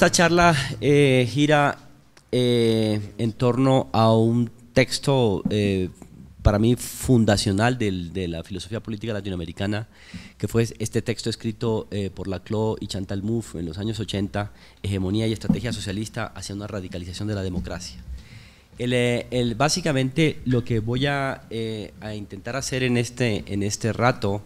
esta charla eh, gira eh, en torno a un texto eh, para mí fundacional del, de la filosofía política latinoamericana, que fue este texto escrito por Laclau y Chantal Mouffe en los años 80, Hegemonía y Estrategia Socialista hacia una radicalización de la democracia. El, básicamente lo que voy a, a, intentar hacer en este, en este rato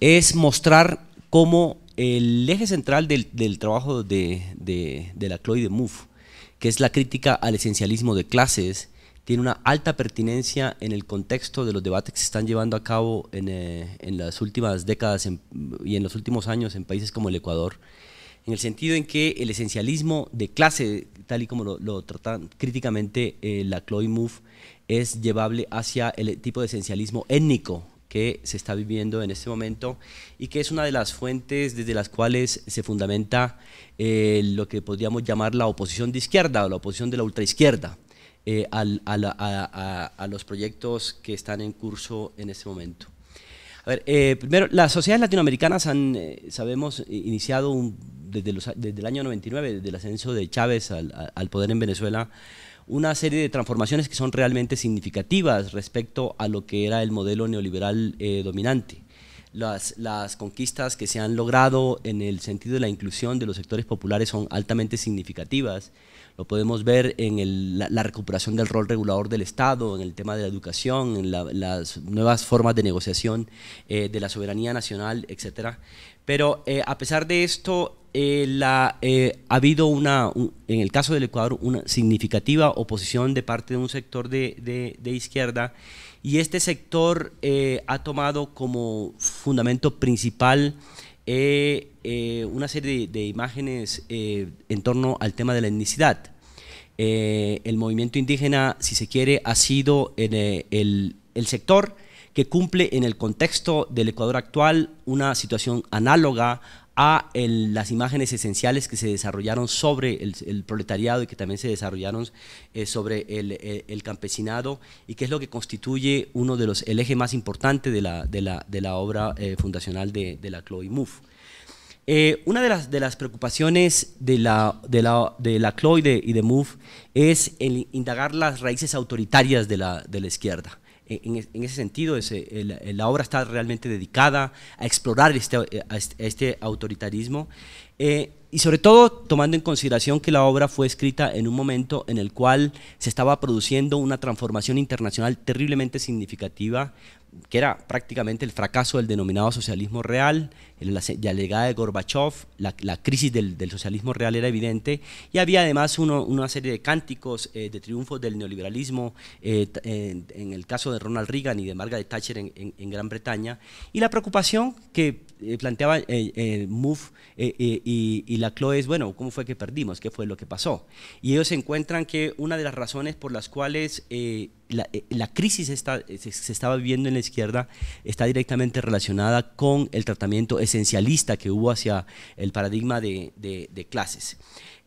es mostrar cómo el eje central del, trabajo de, de, la Chloe de Mouffe, que es la crítica al esencialismo de clases, tiene una alta pertinencia en el contexto de los debates que se están llevando a cabo en, eh, las últimas décadas y en los últimos años en países como el Ecuador, en el sentido en que el esencialismo de clase, tal y como lo, tratan críticamente eh, la Chloe Mouffe, es llevable hacia el tipo de esencialismo étnico que se está viviendo en este momento y que es una de las fuentes desde las cuales se fundamenta eh, lo que podríamos llamar la oposición de izquierda o la oposición de la ultraizquierda eh, a, los proyectos que están en curso en este momento. A ver, eh, primero, las sociedades latinoamericanas han, sabemos, iniciado desde, desde, el año 99, desde el ascenso de Chávez al, al poder en Venezuela, una serie de transformaciones que son realmente significativas respecto a lo que era el modelo neoliberal eh, dominante. Las, las, conquistas que se han logrado en el sentido de la inclusión de los sectores populares son altamente significativas. Lo podemos ver en la, recuperación del rol regulador del Estado, en el tema de la educación, en las nuevas formas de negociación eh, de la soberanía nacional, etc. Pero eh, a pesar de esto, eh, la, ha habido una, en el caso del Ecuador, una significativa oposición de parte de un sector de, izquierda y este sector ha tomado como fundamento principal una serie de, imágenes en torno al tema de la etnicidad. el movimiento indígena, si se quiere, ha sido en el, el sector que cumple en el contexto del Ecuador actual una situación análoga a las imágenes esenciales que se desarrollaron sobre el, proletariado y que también se desarrollaron eh, sobre el, campesinado y que es lo que constituye uno de los, el eje más importante de la, de la, de la obra eh, fundacional de, de, la Chloe Mouffe. Eh, una de las, preocupaciones de la, de la, de la y de Mouffe es el indagar las raíces autoritarias de la, de la izquierda. En, ese sentido, la obra está realmente dedicada a explorar este, este, este autoritarismo eh, y sobre todo tomando en consideración que la obra fue escrita en un momento en el cual se estaba produciendo una transformación internacional terriblemente significativa, que era prácticamente el fracaso del denominado socialismo real, la, llegada de Gorbachev, la, crisis del, socialismo real era evidente, y había además una serie de cánticos eh, de triunfos del neoliberalismo, eh, en, el caso de Ronald Reagan y de Margaret Thatcher en, Gran Bretaña, y la preocupación que planteaba Mouffe y, y, la Chloe bueno, ¿cómo fue que perdimos? ¿Qué fue lo que pasó? Y ellos encuentran que una de las razones por las cuales la, crisis está, se, estaba viviendo en la izquierda está directamente relacionada con el tratamiento esencialista que hubo hacia el paradigma de, clases.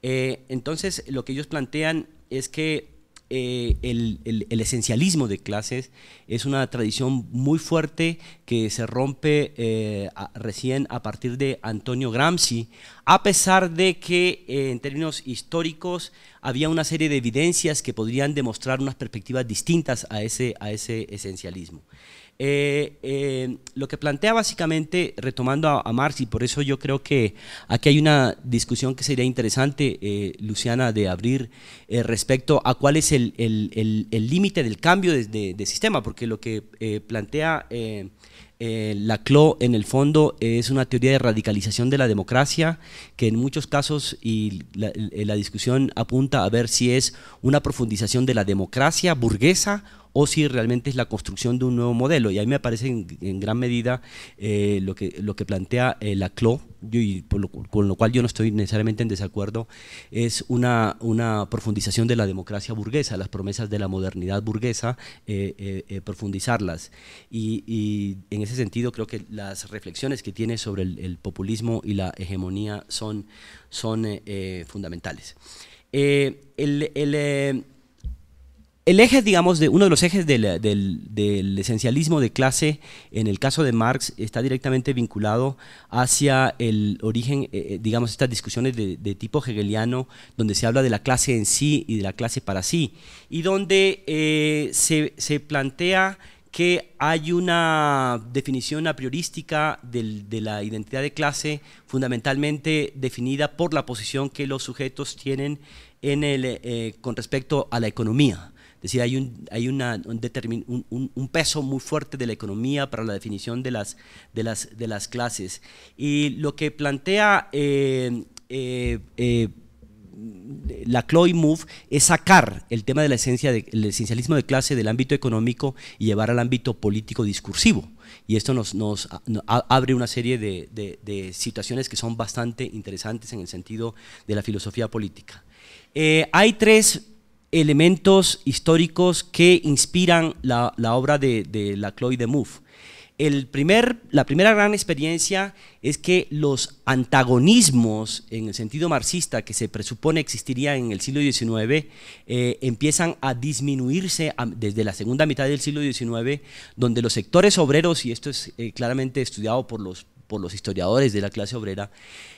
Eh, entonces, lo que ellos plantean es que eh, el, esencialismo de clases es una tradición muy fuerte que se rompe eh, recién a partir de Antonio Gramsci, a pesar de que en términos históricos había una serie de evidencias que podrían demostrar unas perspectivas distintas a ese, a ese esencialismo. Eh, eh, lo que plantea básicamente, retomando a, Marx, y por eso yo creo que aquí hay una discusión que sería interesante, eh, Luciana, de abrir respecto a cuál es el límite del cambio de, sistema, porque lo que plantea la CLO en el fondo es una teoría de radicalización de la democracia que en muchos casos y la, la discusión apunta a ver si es una profundización de la democracia burguesa o si realmente es la construcción de un nuevo modelo. Y a mí me parece en, gran medida eh, lo, que, lo que plantea eh, la CLO, y con lo cual yo no estoy necesariamente en desacuerdo, es una, una profundización de la democracia burguesa, las promesas de la modernidad burguesa, eh, profundizarlas. Y, en ese sentido creo que las reflexiones que tiene sobre el, populismo y la hegemonía son, son fundamentales. el, el eje, digamos, de uno de los ejes del, esencialismo de clase, en el caso de Marx, está directamente vinculado hacia el origen, eh, eh, digamos, estas discusiones de, tipo hegeliano, donde se habla de la clase en sí y de la clase para sí, y donde eh, se, plantea que hay una definición a priorística de la identidad de clase fundamentalmente definida por la posición que los sujetos tienen en el, con respecto a la economía. Es decir, hay, un, hay una, un, peso muy fuerte de la economía para la definición de las, de las, de las clases. Y lo que plantea eh, eh, eh, la Chloe Move es sacar el tema del esencialismo de clase del ámbito económico y llevar al ámbito político discursivo. Y esto nos, abre una serie de, situaciones que son bastante interesantes en el sentido de la filosofía política. hay tres elementos históricos que inspiran la, obra de, la Chloe de Mouffe. El primer, la primera gran experiencia es que los antagonismos en el sentido marxista que se presupone existiría en el siglo XIX eh, empiezan a disminuirse desde la segunda mitad del siglo XIX, donde los sectores obreros, y esto es eh, claramente estudiado por los, por los historiadores de la clase obrera,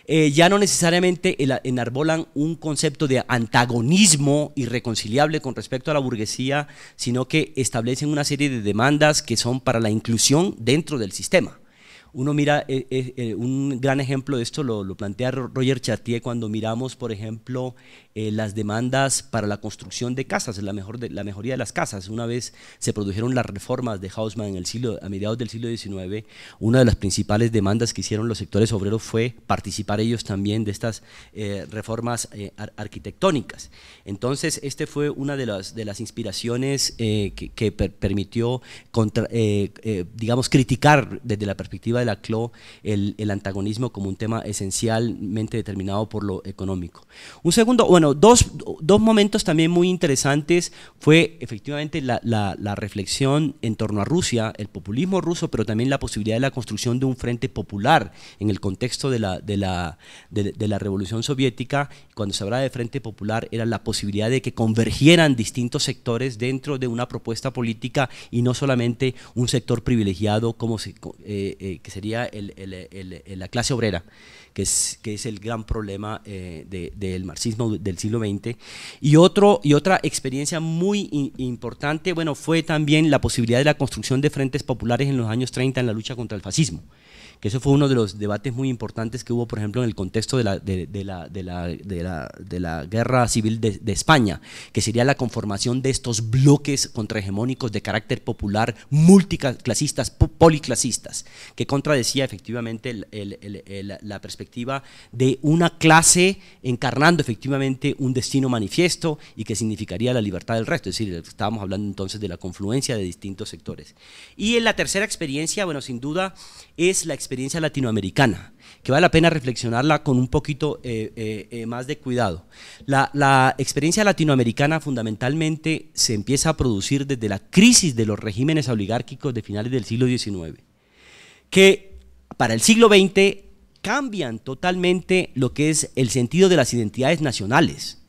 eh, ya no necesariamente enarbolan un concepto de antagonismo irreconciliable con respecto a la burguesía, sino que establecen una serie de demandas que son para la inclusión dentro del sistema. Uno mira, eh, eh, un gran ejemplo de esto lo, lo, plantea Roger Chartier cuando miramos, por ejemplo, eh, las demandas para la construcción de casas, la, mejor de, la mejoría de las casas. Una vez se produjeron las reformas de Hausmann en el siglo, a mediados del siglo XIX, una de las principales demandas que hicieron los sectores obreros fue participar ellos también de estas eh, reformas eh, arquitectónicas. Entonces, este fue una de las, de las inspiraciones que, permitió, contra, digamos, criticar desde la perspectiva de la CLO el, el antagonismo como un tema esencialmente determinado por lo económico. Un segundo, bueno, dos, momentos también muy interesantes fue efectivamente la, reflexión en torno a Rusia, el populismo ruso, pero también la posibilidad de la construcción de un frente popular en el contexto de la, de la, de, la revolución soviética. Cuando se hablaba de frente popular era la posibilidad de que convergieran distintos sectores dentro de una propuesta política y no solamente un sector privilegiado como eh, eh, que sería la clase obrera que es, que es el gran problema eh, del marxismo del siglo XX. Y, otro, y otra experiencia muy importante, bueno, fue también la posibilidad de la construcción de frentes populares en los años 30 en la lucha contra el fascismo que eso fue uno de los debates muy importantes que hubo, por ejemplo, en el contexto de la, de, la, de la, de la, guerra civil de, España, que sería la conformación de estos bloques contrahegemónicos de carácter popular, multiclasistas, policlasistas, que contradecía efectivamente la perspectiva de una clase encarnando efectivamente un destino manifiesto y que significaría la libertad del resto, es decir, estábamos hablando entonces de la confluencia de distintos sectores. Y en la tercera experiencia, bueno, sin duda, es la experiencia experiencia latinoamericana, que vale la pena reflexionarla con un poquito eh, eh, eh, más de cuidado. La, experiencia latinoamericana fundamentalmente se empieza a producir desde la crisis de los regímenes oligárquicos de finales del siglo XIX, que para el siglo XX cambian totalmente lo que es el sentido de las identidades nacionales.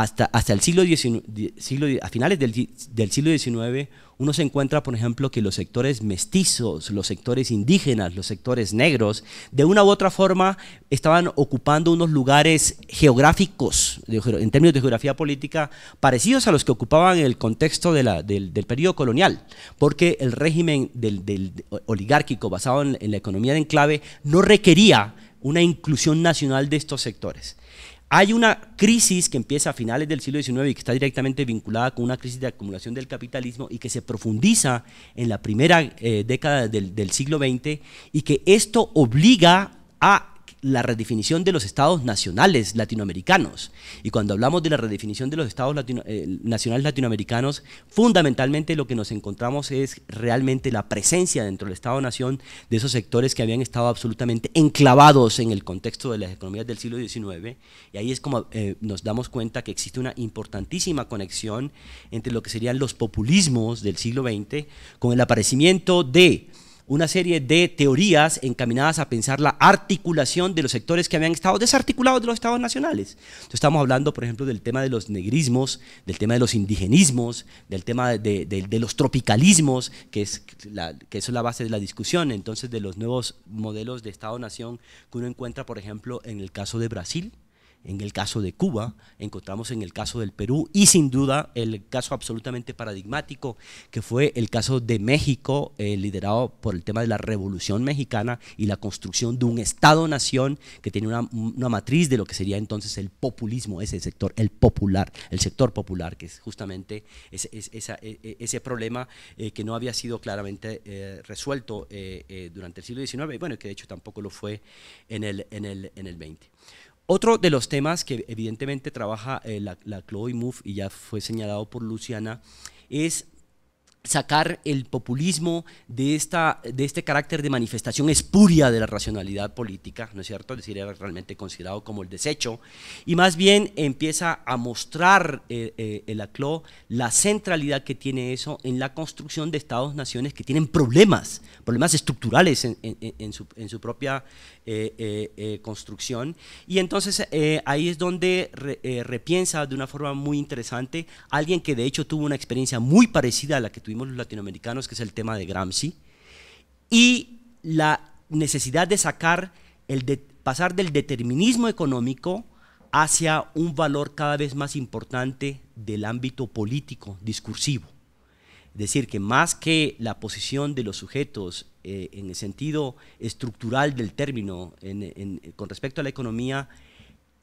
Hasta, hasta el siglo XIX, siglo, a finales del, del siglo XIX uno se encuentra, por ejemplo, que los sectores mestizos, los sectores indígenas, los sectores negros, de una u otra forma estaban ocupando unos lugares geográficos, en términos de geografía política, parecidos a los que ocupaban en el contexto del, periodo colonial, porque el régimen del, oligárquico basado en la economía de enclave no requería una inclusión nacional de estos sectores. Hay una crisis que empieza a finales del siglo XIX y que está directamente vinculada con una crisis de acumulación del capitalismo y que se profundiza en la primera eh, década del, del siglo XX y que esto obliga a la redefinición de los estados nacionales latinoamericanos. Y cuando hablamos de la redefinición de los estados eh, nacionales latinoamericanos, fundamentalmente lo que nos encontramos es realmente la presencia dentro del Estado-Nación de esos sectores que habían estado absolutamente enclavados en el contexto de las economías del siglo XIX. Y ahí es como eh, nos damos cuenta que existe una importantísima conexión entre lo que serían los populismos del siglo XX con el aparecimiento de una serie de teorías encaminadas a pensar la articulación de los sectores que habían estado desarticulados de los estados nacionales. Entonces estamos hablando, por ejemplo, del tema de los negrismos, del tema de los indigenismos, del tema de, los tropicalismos, que es, la, que es la base de la discusión, entonces de los nuevos modelos de Estado-Nación que uno encuentra, por ejemplo, en el caso de Brasil, en el caso de Cuba, encontramos en el caso del Perú y sin duda el caso absolutamente paradigmático que fue el caso de México, eh, liderado por el tema de la Revolución Mexicana y la construcción de un Estado-nación que tiene una, matriz de lo que sería entonces el populismo, ese sector, el popular, el sector popular, que es justamente ese, e, e, ese problema eh, que no había sido claramente eh, resuelto durante el siglo XIX, y bueno, que de hecho tampoco lo fue en el, en el, en el 20. Otro de los temas que evidentemente trabaja eh, la, la Chloe Move y ya fue señalado por Luciana es sacar el populismo de, esta, de este carácter de manifestación espuria de la racionalidad política, ¿no es cierto? Es decir, era realmente considerado como el desecho, y más bien empieza a mostrar eh, eh, el ACLO la centralidad que tiene eso en la construcción de estados-naciones que tienen problemas, problemas estructurales en, en, su, en su, propia eh, construcción, y entonces ahí es donde repiensa de una forma muy interesante alguien que de hecho tuvo una experiencia muy parecida a la que tuvimos los latinoamericanos, que es el tema de Gramsci, y la necesidad de sacar, el de, pasar del determinismo económico hacia un valor cada vez más importante del ámbito político, discursivo. Es decir, que más que la posición de los sujetos eh, en el sentido estructural del término con respecto a la economía,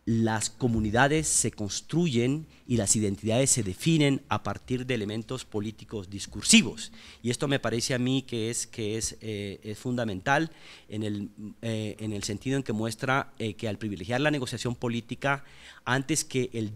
las comunidades se construyen y las identidades se definen a partir de elementos políticos discursivos. Y esto me parece a mí que es, que es, eh, fundamental en el, eh, en el, sentido en que muestra eh, que al privilegiar la negociación política, antes que el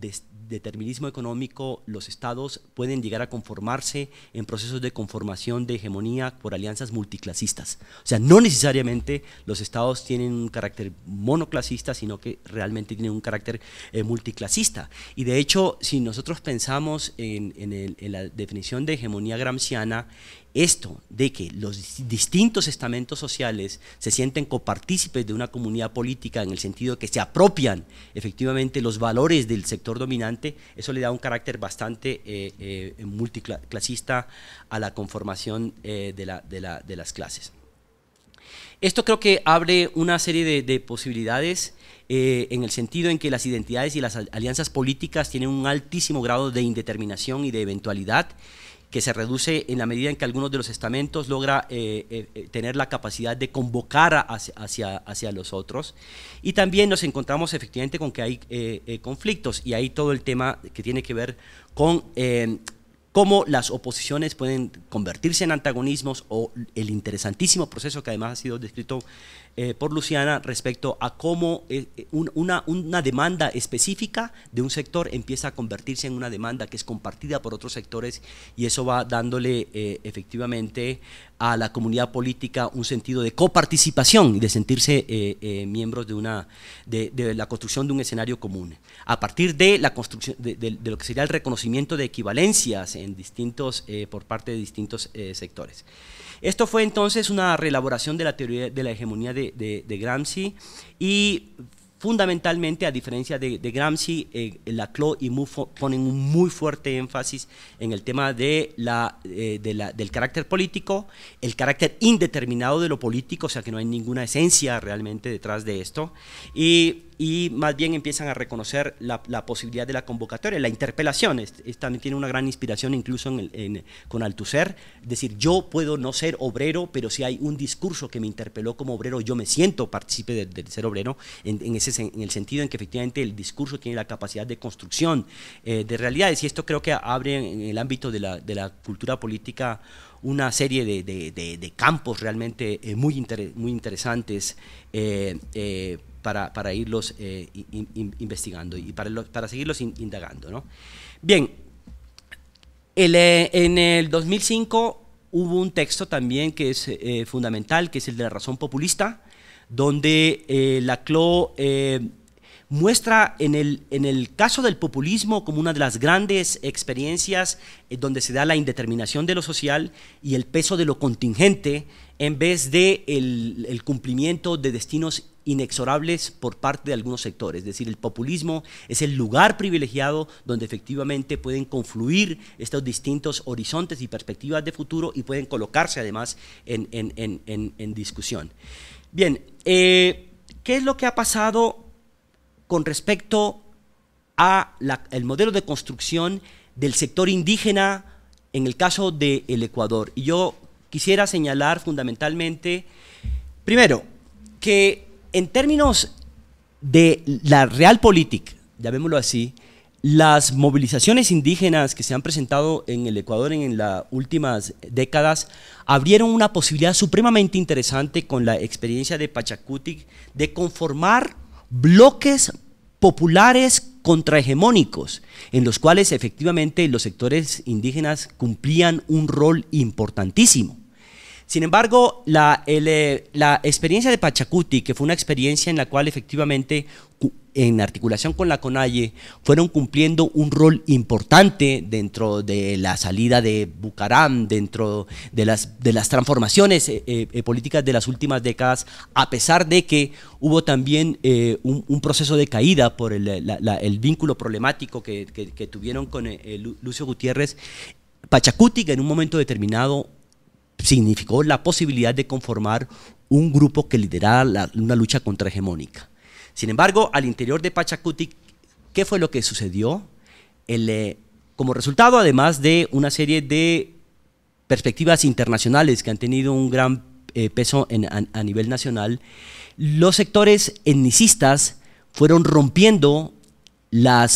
determinismo económico, los estados pueden llegar a conformarse en procesos de conformación de hegemonía por alianzas multiclasistas. O sea, no necesariamente los estados tienen un carácter monoclasista, sino que realmente tienen un carácter eh, multiclasista. Y de hecho, si nosotros pensamos en, en la definición de hegemonía gramsciana, esto de que los distintos estamentos sociales se sienten copartícipes de una comunidad política en el sentido que se apropian efectivamente los valores del sector dominante, eso le da un carácter bastante eh, eh, multiclasista a la conformación eh, de, la, de, las clases. Esto creo que abre una serie de, de posibilidades en el sentido en que las identidades y las alianzas políticas tienen un altísimo grado de indeterminación y de eventualidad que se reduce en la medida en que algunos de los estamentos logra eh, eh, eh, tener la capacidad de convocar hacia, hacia, los otros. Y también nos encontramos efectivamente con que hay conflictos y hay todo el tema que tiene que ver con cómo las oposiciones pueden convertirse en antagonismos o el interesantísimo proceso que además ha sido descrito eh, por Luciana respecto a cómo eh, eh, una, una, demanda específica de un sector empieza a convertirse en una demanda que es compartida por otros sectores y eso va dándole efectivamente a la comunidad política un sentido de coparticipación y de sentirse miembros de, una, de, la construcción de un escenario común. A partir de, la construcción, de, lo que sería el reconocimiento de equivalencias en distintos, por parte de distintos sectores. Esto fue entonces una reelaboración de la teoría de la hegemonía de, de, Gramsci y fundamentalmente, a diferencia de, Gramsci, eh, Laclau y Mouffe ponen un muy fuerte énfasis en el tema de eh, del carácter político, el carácter indeterminado de lo político, o sea que no hay ninguna esencia realmente detrás de esto, y más bien empiezan a reconocer la, posibilidad de la convocatoria, la interpelación. también tiene una gran inspiración incluso en con Althusser, decir, yo puedo no ser obrero, pero si hay un discurso que me interpeló como obrero, yo me siento partícipe de, ser obrero, en, ese, en el sentido en que efectivamente el discurso tiene la capacidad de construcción eh, de realidades, y esto creo que abre en el ámbito de la, la cultura política una serie de, campos realmente eh, muy, muy interesantes eh, para, para irlos eh, investigando y para, para seguirlos indagando. ¿no? Bien, eh, en el 2005 hubo un texto también que es eh, fundamental, que es el de la razón populista, donde la CLO muestra en el, en el caso del populismo como una de las grandes experiencias donde se da la indeterminación de lo social y el peso de lo contingente en vez de el, cumplimiento de destinos inexorables por parte de algunos sectores. Es decir, el populismo es el lugar privilegiado donde efectivamente pueden confluir estos distintos horizontes y perspectivas de futuro y pueden colocarse además en, discusión. Bien, eh, ¿qué es lo que ha pasado con respecto al modelo de construcción del sector indígena en el caso del Ecuador? Y yo quisiera señalar fundamentalmente, primero, que en términos de la realpolitik, llamémoslo así, las movilizaciones indígenas que se han presentado en el Ecuador en las últimas décadas abrieron una posibilidad supremamente interesante con la experiencia de Pachacutic de conformar bloques populares contrahegemónicos, en los cuales efectivamente los sectores indígenas cumplían un rol importantísimo. Sin embargo, eh, la, experiencia de Pachacuti, que fue una experiencia en la cual efectivamente en articulación con la CONAIE, fueron cumpliendo un rol importante dentro de la salida de Bucaram, dentro de las, de las transformaciones eh, eh, políticas de las últimas décadas, a pesar de que hubo también un, proceso de caída por el, vínculo problemático que, tuvieron con Lucio Gutiérrez, Pachacuti, que en un momento determinado significó la posibilidad de conformar un grupo que liderara una lucha contrahegemónica. Sin embargo, al interior de Pachacuti, ¿qué fue lo que sucedió? Eh, como resultado, además de una serie de perspectivas internacionales que han tenido un gran eh, peso a, nivel nacional, los sectores etnicistas fueron rompiendo la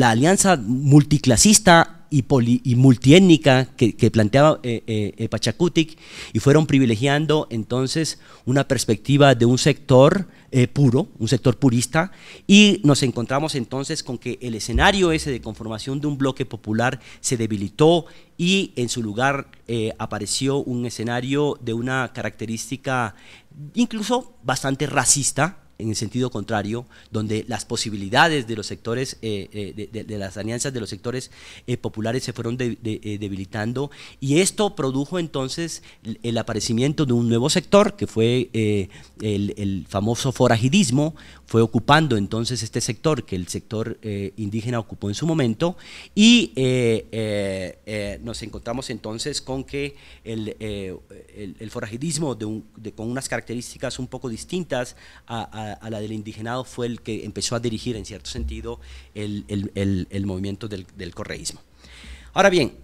alianza multiclasista y, y multiétnica que, planteaba eh, eh, eh, Pachacutic y fueron privilegiando entonces una perspectiva de un sector puro, un sector purista, y nos encontramos entonces con que el escenario ese de conformación de un bloque popular se debilitó y en su lugar apareció un escenario de una característica incluso bastante racista, en el sentido contrario, donde las posibilidades de los sectores, eh, eh, de, las alianzas de los sectores eh, populares se fueron debilitando. Y esto produjo entonces el, aparecimiento de un nuevo sector que fue el, famoso forajidismo, fue ocupando entonces este sector que el sector indígena ocupó en su momento y nos encontramos entonces con que el, forajidismo con unas características un poco distintas a la del indigenado fue el que empezó a dirigir en cierto sentido el, movimiento del, correísmo. Ahora bien,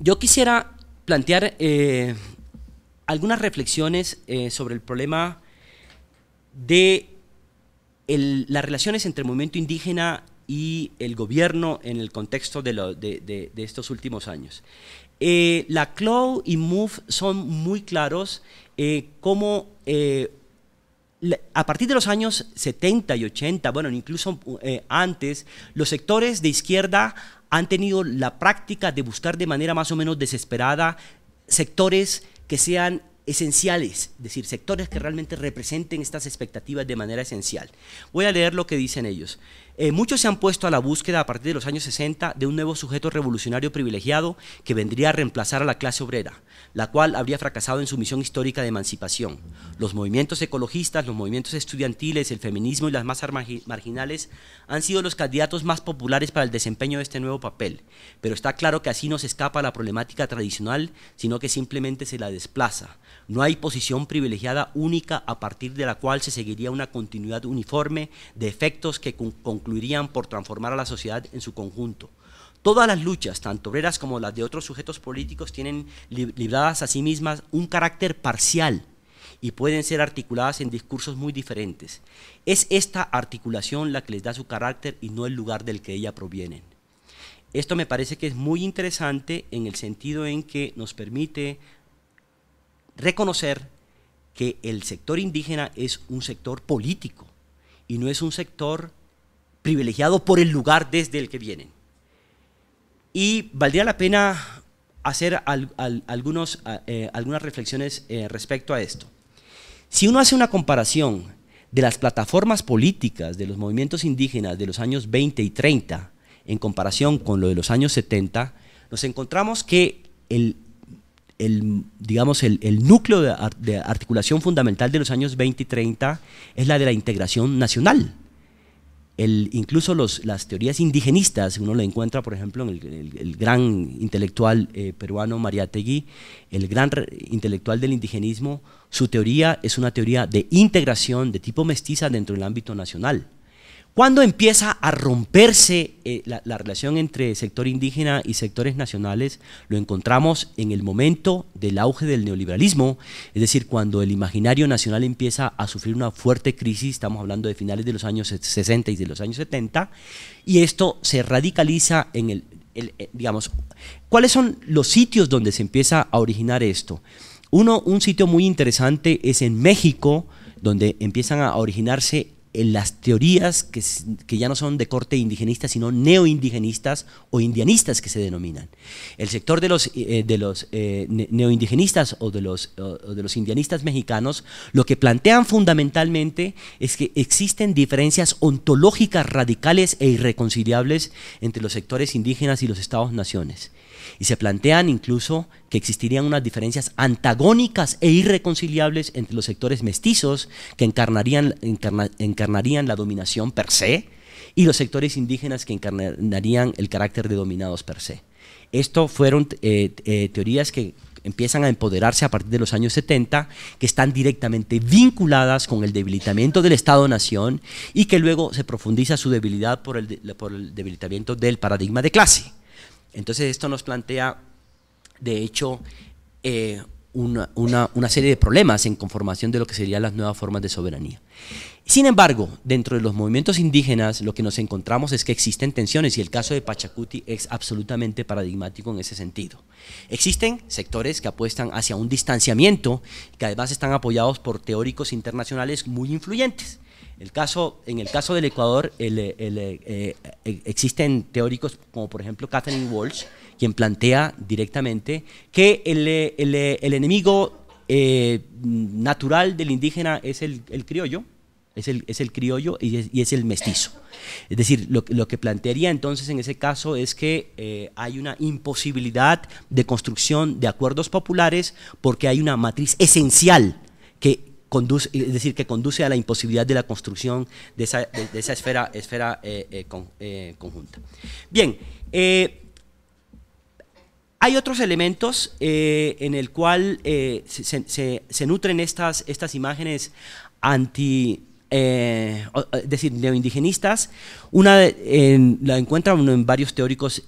yo quisiera plantear eh, algunas reflexiones eh, sobre el problema de las relaciones entre el movimiento indígena y el gobierno en el contexto de, estos últimos años. Eh, la CLO y MOVE son muy claros cómo a partir de los años 70 y 80, bueno, incluso eh, antes, los sectores de izquierda han tenido la práctica de buscar de manera más o menos desesperada sectores que sean esenciales, es decir, sectores que realmente representen estas expectativas de manera esencial. Voy a leer lo que dicen ellos. Eh, muchos se han puesto a la búsqueda a partir de los años 60 de un nuevo sujeto revolucionario privilegiado que vendría a reemplazar a la clase obrera la cual habría fracasado en su misión histórica de emancipación. Los movimientos ecologistas, los movimientos estudiantiles, el feminismo y las masas marginales han sido los candidatos más populares para el desempeño de este nuevo papel, pero está claro que así no se escapa la problemática tradicional, sino que simplemente se la desplaza. No hay posición privilegiada única a partir de la cual se seguiría una continuidad uniforme de efectos que concluirían por transformar a la sociedad en su conjunto. Todas las luchas, tanto obreras como las de otros sujetos políticos, tienen libradas a sí mismas un carácter parcial y pueden ser articuladas en discursos muy diferentes. Es esta articulación la que les da su carácter y no el lugar del que ella provienen. Esto me parece que es muy interesante en el sentido en que nos permite reconocer que el sector indígena es un sector político y no es un sector privilegiado por el lugar desde el que vienen. Y valdría la pena hacer algunos, eh, algunas reflexiones eh, respecto a esto. Si uno hace una comparación de las plataformas políticas de los movimientos indígenas de los años 20 y 30 en comparación con lo de los años 70, nos encontramos que el, el, digamos, el, núcleo de, articulación fundamental de los años 20 y 30 es la de la integración nacional. El, incluso los, las teorías indigenistas, uno lo encuentra, por ejemplo, en el, gran intelectual eh, peruano Mariátegui, el gran intelectual del indigenismo, su teoría es una teoría de integración de tipo mestiza dentro del ámbito nacional. ¿Cuándo empieza a romperse eh, la, relación entre sector indígena y sectores nacionales? Lo encontramos en el momento del auge del neoliberalismo, es decir, cuando el imaginario nacional empieza a sufrir una fuerte crisis, estamos hablando de finales de los años 60 y de los años 70, y esto se radicaliza en el, eh, digamos, ¿cuáles son los sitios donde se empieza a originar esto? Uno, un sitio muy interesante es en México, donde empiezan a originarse las teorías que, que, ya no son de corte indigenista, sino neoindigenistas o indianistas que se denominan. El sector de los, eh, de los eh, neoindigenistas o de los, o de los indianistas mexicanos lo que plantean fundamentalmente es que existen diferencias ontológicas radicales e irreconciliables entre los sectores indígenas y los estados-naciones y se plantean incluso que existirían unas diferencias antagónicas e irreconciliables entre los sectores mestizos que encarnarían, encarnarían la dominación per se y los sectores indígenas que encarnarían el carácter de dominados per se. Esto fueron eh, eh, teorías que empiezan a empoderarse a partir de los años 70, que están directamente vinculadas con el debilitamiento del Estado-Nación y que luego se profundiza su debilidad por el, por el debilitamiento del paradigma de clase. Entonces esto nos plantea, de hecho, eh, una, serie de problemas en conformación de lo que serían las nuevas formas de soberanía. Sin embargo, dentro de los movimientos indígenas lo que nos encontramos es que existen tensiones y el caso de Pachacuti es absolutamente paradigmático en ese sentido. Existen sectores que apuestan hacia un distanciamiento, que además están apoyados por teóricos internacionales muy influyentes. En el caso del Ecuador eh, eh, existen teóricos como por ejemplo Catherine Walsh, quien plantea directamente que el, enemigo eh, natural del indígena es el, criollo, es el, criollo y es, el mestizo. Es decir, lo, que plantearía entonces en ese caso es que hay una imposibilidad de construcción de acuerdos populares porque hay una matriz esencial conduce, es decir, que conduce a la imposibilidad de la construcción de esa, esfera, eh, eh, eh, conjunta. Bien, hay otros elementos en el cual se, nutren estas, imágenes anti, es decir, neoindigenistas. Una la encuentran en varios teóricos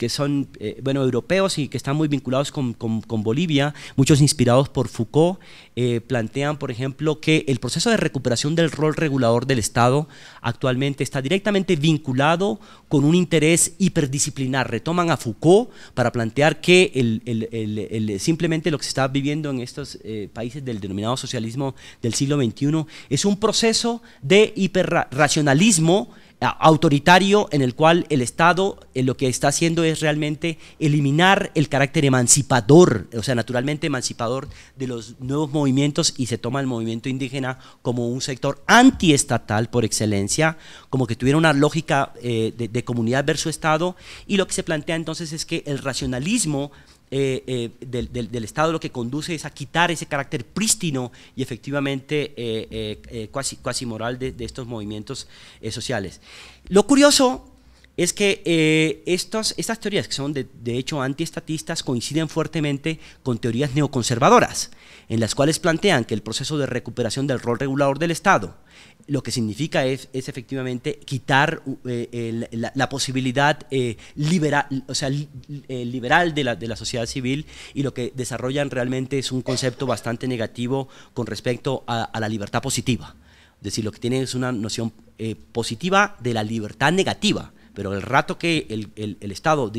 que son eh, bueno, europeos y que están muy vinculados con, Bolivia, muchos inspirados por Foucault, eh, plantean, por ejemplo, que el proceso de recuperación del rol regulador del Estado actualmente está directamente vinculado con un interés hiperdisciplinar. Retoman a Foucault para plantear que el, simplemente lo que se está viviendo en estos eh, países del denominado socialismo del siglo XXI es un proceso de hiperracionalismo autoritario en el cual el Estado eh, lo que está haciendo es realmente eliminar el carácter emancipador, o sea, naturalmente emancipador de los nuevos movimientos y se toma el movimiento indígena como un sector antiestatal por excelencia, como que tuviera una lógica eh, de, comunidad versus Estado. Y lo que se plantea entonces es que el racionalismo eh, eh, del, Estado lo que conduce es a quitar ese carácter prístino y efectivamente eh, cuasi, moral de, estos movimientos sociales. Lo curioso es que estas teorías, que son de, de hecho antiestatistas, coinciden fuertemente con teorías neoconservadoras, en las cuales plantean que el proceso de recuperación del rol regulador del Estado, lo que significa es, efectivamente quitar eh, la, posibilidad eh, liberal, o sea, eh, liberal de la, de la sociedad civil y lo que desarrollan realmente es un concepto bastante negativo con respecto a, la libertad positiva. Es decir, lo que tienen es una noción positiva de la libertad negativa pero el rato que el, Estado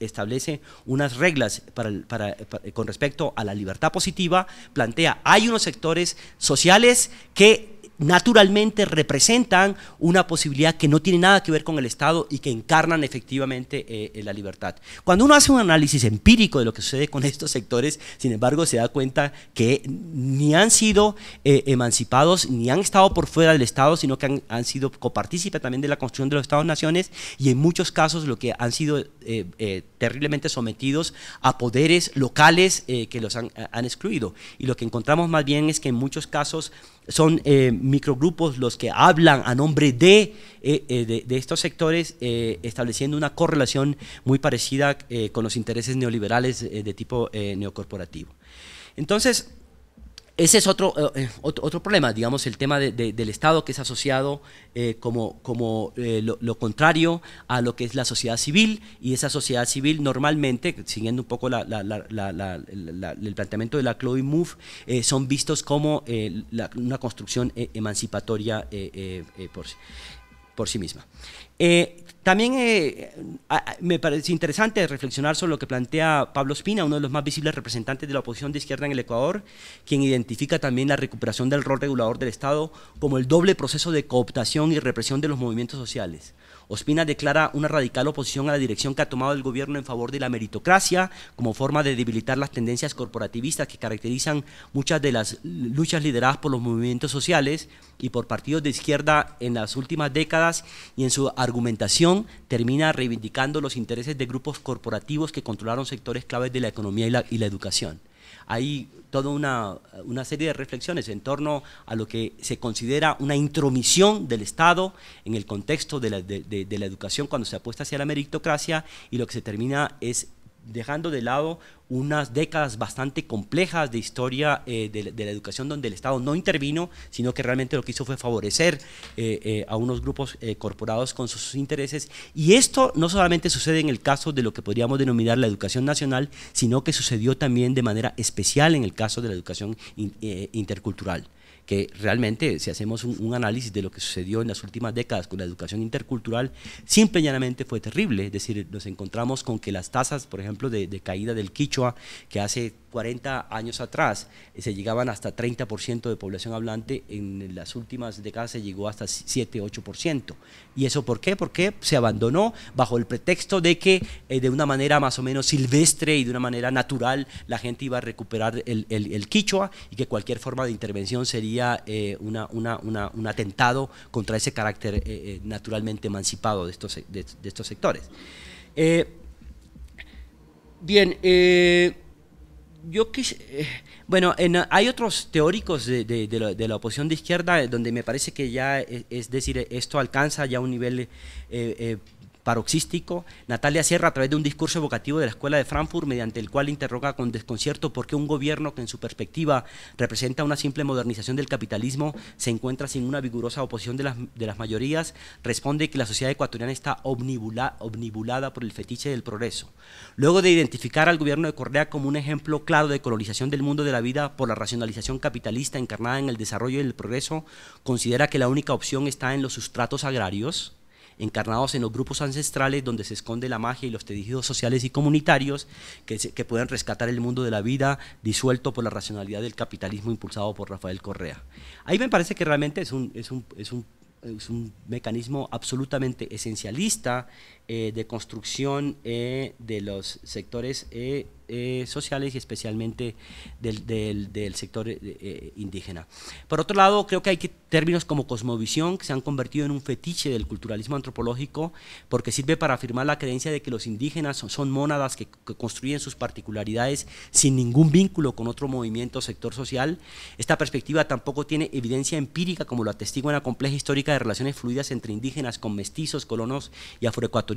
establece unas reglas para, con respecto a la libertad positiva, plantea, hay unos sectores sociales que naturalmente representan una posibilidad que no tiene nada que ver con el Estado y que encarnan efectivamente eh, la libertad. Cuando uno hace un análisis empírico de lo que sucede con estos sectores, sin embargo, se da cuenta que ni han sido eh, emancipados, ni han estado por fuera del Estado, sino que han, sido copartícipes también de la construcción de los Estados-naciones y en muchos casos lo que han sido eh, terriblemente sometidos a poderes locales que los han, han excluido. Y lo que encontramos más bien es que en muchos casos son eh, microgrupos los que hablan a nombre de, eh, eh, de, estos sectores, estableciendo una correlación muy parecida con los intereses neoliberales de tipo neocorporativo. Entonces, ese es otro, eh, eh, otro, problema, digamos, el tema del Estado que es asociado eh, como, como lo, contrario a lo que es la sociedad civil y esa sociedad civil normalmente, siguiendo un poco el planteamiento de la Chloe Move, son vistos como una construcción emancipatoria por, por sí misma. Eh, también eh, me parece interesante reflexionar sobre lo que plantea Pablo Espina, uno de los más visibles representantes de la oposición de izquierda en el Ecuador, quien identifica también la recuperación del rol regulador del Estado como el doble proceso de cooptación y represión de los movimientos sociales. Ospina declara una radical oposición a la dirección que ha tomado el gobierno en favor de la meritocracia como forma de debilitar las tendencias corporativistas que caracterizan muchas de las luchas lideradas por los movimientos sociales y por partidos de izquierda en las últimas décadas y en su argumentación termina reivindicando los intereses de grupos corporativos que controlaron sectores claves de la economía y la, y la educación hay toda una, una, serie de reflexiones en torno a lo que se considera una intromisión del Estado en el contexto de la, de la educación cuando se apuesta hacia la meritocracia y lo que se termina es dejando de lado unas décadas bastante complejas de historia eh, de, la educación donde el Estado no intervino, sino que realmente lo que hizo fue favorecer eh, eh, a unos grupos corporados con sus intereses. Y esto no solamente sucede en el caso de lo que podríamos denominar la educación nacional, sino que sucedió también de manera especial en el caso de la educación intercultural que realmente si hacemos un, análisis de lo que sucedió en las últimas décadas con la educación intercultural, simple y llanamente fue terrible. Es decir, nos encontramos con que las tasas, por ejemplo, de, caída del quichua, que hace 40 años atrás eh, se llegaban hasta 30% de población hablante, en las últimas décadas se llegó hasta 7-8%. ¿Y eso por qué? Porque se abandonó bajo el pretexto de que eh, de una manera más o menos silvestre y de una manera natural la gente iba a recuperar el, el, quichua y que cualquier forma de intervención sería eh, un atentado contra ese carácter naturalmente emancipado de estos, sectores. bien, yo quise, eh, bueno, hay otros teóricos de, la, oposición de izquierda donde me parece que ya, es, decir, esto alcanza ya un nivel eh, eh, paroxístico, Natalia Sierra a través de un discurso evocativo de la Escuela de Frankfurt, mediante el cual interroga con desconcierto por qué un gobierno que en su perspectiva representa una simple modernización del capitalismo se encuentra sin una vigorosa oposición de las, de las mayorías, responde que la sociedad ecuatoriana está omnibulada por el fetiche del progreso. Luego de identificar al gobierno de Correa como un ejemplo claro de colonización del mundo de la vida por la racionalización capitalista encarnada en el desarrollo y el progreso, considera que la única opción está en los sustratos agrarios, encarnados en los grupos ancestrales donde se esconde la magia y los tejidos sociales y comunitarios que, pueden rescatar el mundo de la vida disuelto por la racionalidad del capitalismo impulsado por Rafael Correa. Ahí me parece que realmente es un, es un, es un es un mecanismo absolutamente esencialista eh, de construcción eh, de los sectores eh, sociales y especialmente del, del, sector indígena. Por otro lado, creo que hay términos como cosmovisión que se han convertido en un fetiche del culturalismo antropológico porque sirve para afirmar la creencia de que los indígenas son, mónadas que, construyen sus particularidades sin ningún vínculo con otro movimiento o sector social. Esta perspectiva tampoco tiene evidencia empírica como lo atestigua la compleja histórica de relaciones fluidas entre indígenas con mestizos, colonos y afroecuatorianos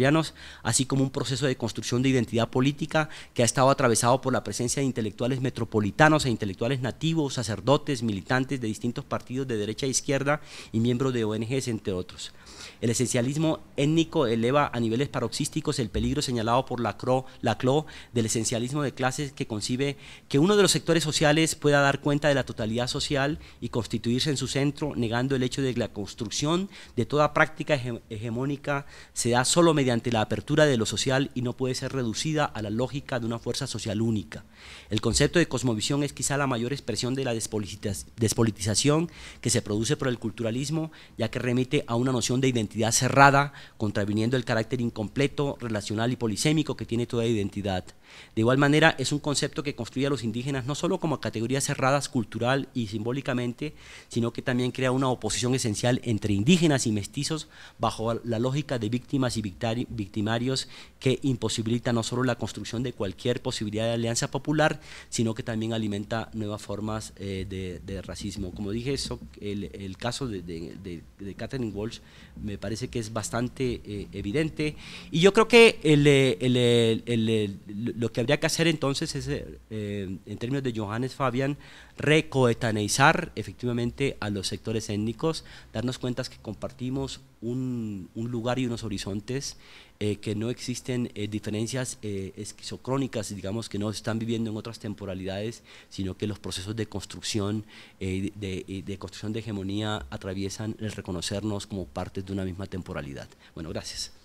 así como un proceso de construcción de identidad política que ha estado atravesado por la presencia de intelectuales metropolitanos e intelectuales nativos, sacerdotes, militantes de distintos partidos de derecha e izquierda y miembros de ONGs, entre otros. El esencialismo étnico eleva a niveles paroxísticos el peligro señalado por la CLO del esencialismo de clases que concibe que uno de los sectores sociales pueda dar cuenta de la totalidad social y constituirse en su centro, negando el hecho de que la construcción de toda práctica hegemónica se da solo mediante la apertura de lo social y no puede ser reducida a la lógica de una fuerza social única. El concepto de cosmovisión es quizá la mayor expresión de la despolitización que se produce por el culturalismo, ya que remite a una noción de identidad cerrada, contraviniendo el carácter incompleto, relacional y polisémico que tiene toda identidad. De igual manera, es un concepto que construye a los indígenas no solo como categorías cerradas cultural y simbólicamente, sino que también crea una oposición esencial entre indígenas y mestizos bajo la lógica de víctimas y victimarios que imposibilita no solo la construcción de cualquier posibilidad de alianza popular, sino que también alimenta nuevas formas eh, de, racismo. Como dije, eso, el, caso de, de, Catherine Walsh me parece que es bastante eh, evidente y yo creo que el, lo que habría que hacer entonces es, eh, en términos de Johannes Fabian, recoetaneizar efectivamente a los sectores étnicos, darnos cuenta que compartimos un, lugar y unos horizontes, eh, que no existen eh, diferencias esquizocrónicas, digamos, que no están viviendo en otras temporalidades, sino que los procesos de construcción, de, de construcción de hegemonía atraviesan el reconocernos como parte de una misma temporalidad. Bueno, gracias.